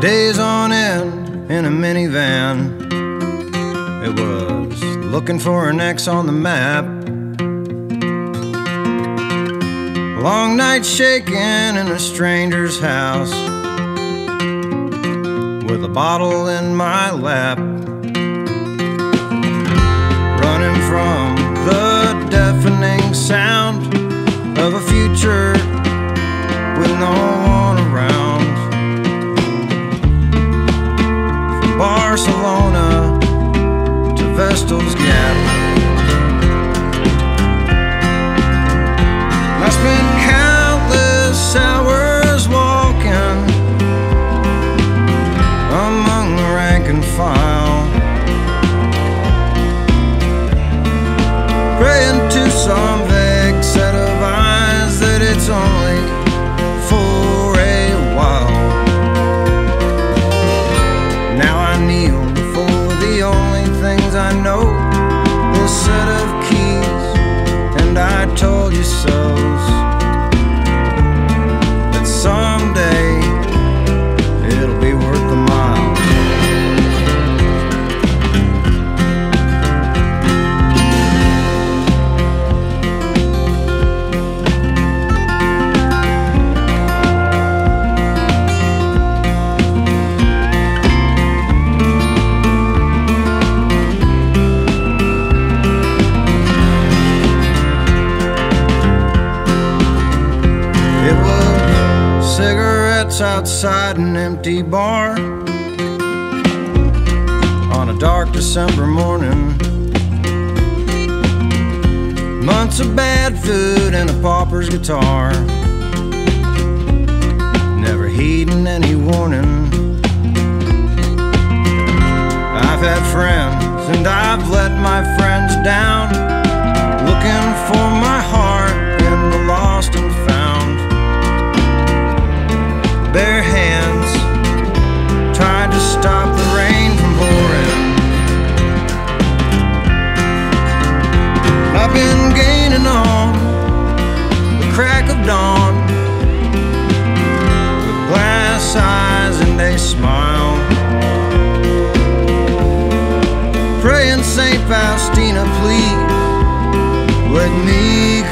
Days on end in a minivan. It was looking for an X on the map. Long night shaking in a stranger's house with a bottle in my lap. This set of keys, and I told you so's. Outside an empty bar on a dark December morning. Months of bad food and a pauper's guitar. Never heeding any warning. I've had friends and I've let my friends down looking for St. Faustina, please. Let me